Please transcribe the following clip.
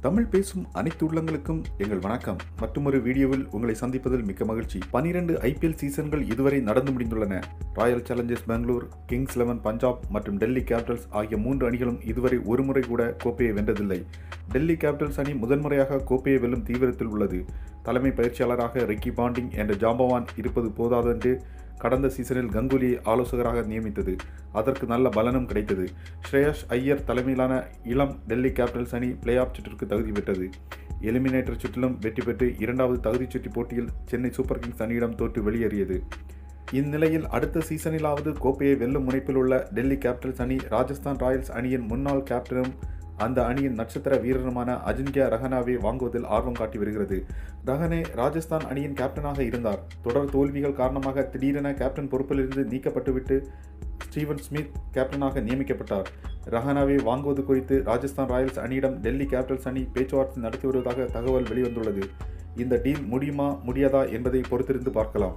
தமிழ் பேசும் அனைத்து உள்ளங்களுக்கும் எங்கள் வணக்கம். மற்றொரு வீடியோவில் உங்களை சந்திப்பதில் மிக்க மகிழ்ச்சி. பனிரெண்டு ஐபிஎல் சீசன்கள் இதுவரை நடந்து முடிந்துள்ளன. Royal challengers Bangalore kings eleven Punjab மற்றும் டெல்லி கேபிட்டல்ஸ் ஆகிய மூன்று அணிகளும் இதுவரை ஒருமுறை கூட கோப்பையை வென்றதில்லை. டெல்லி கேபிட்டல்ஸ் அணி முதன்முறையாக கோப்பையை வெல்லும் தீவிரத்தில் உள்ளது. தலைமை பயிற்சியாளராக ரிக்கி பாண்டிங் என்ற ஜாம்பவான் இருப்பது போதாதென்று கடந்த சீசனில் கங்குலியை ஆலோசகராக நியமித்தது. அதற்கு நல்ல பலனும் கிடைத்தது. ஸ்ரேயஸ் ஐயர் தலைமையிலான இளம் டெல்லி கேபிட்டல்ஸ் அணி பிளே ஆஃப் சுற்றிற்கு தகுதி பெற்றது. எலிமினேட்டர் சுற்றிலும் வெற்றி பெற்று இரண்டாவது தகுதிச் சுற்று போட்டியில் சென்னை சூப்பர் கிங்ஸ் அணியிடம் தோற்று வெளியேறியது. இந்நிலையில் அடுத்த சீசனிலாவது கோப்பையை வெல்லும் முனைப்பில் உள்ள டெல்லி கேபிட்டல்ஸ் அணி ராஜஸ்தான் ராயல்ஸ் அணியின் முன்னாள் கேப்டனும் அந்த அணியின் நட்சத்திர வீரருமான அஜின்கியா ரஹனாவை வாங்குவதில் ஆர்வம் காட்டி வருகிறது. ரஹனே ராஜஸ்தான் அணியின் கேப்டனாக இருந்தார். தொடர் தோல்விகள் காரணமாக திடீரென கேப்டன் பொறுப்பிலிருந்து நீக்கப்பட்டுவிட்டு ஸ்டீவன் ஸ்மித் கேப்டனாக நியமிக்கப்பட்டார். ரஹனாவை வாங்குவது குறித்து ராஜஸ்தான் ராயல்ஸ் அணியிடம் டெல்லி கேபிட்டல்ஸ் அணி பேச்சுவார்த்தை நடத்தி வருவதாக தகவல் வெளிவந்துள்ளது. இந்த டீல் முடியுமா முடியாதா என்பதை பொறுத்திருந்து பார்க்கலாம்.